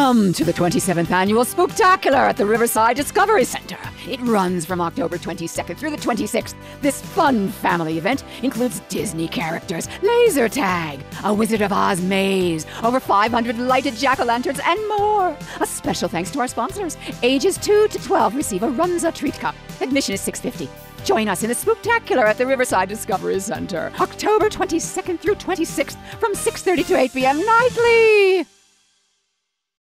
Come to the 27th annual Spooktacular at the Riverside Discovery Center. It runs from October 22nd through the 26th. This fun family event includes Disney characters, laser tag, a Wizard of Oz maze, over 500 lighted jack o' lanterns, and more. A special thanks to our sponsors. Ages 2 to 12 receive a Runza treat cup. Admission is 650. Join us in the Spooktacular at the Riverside Discovery Center, October 22nd through 26th from 6:30 to 8 p.m. nightly.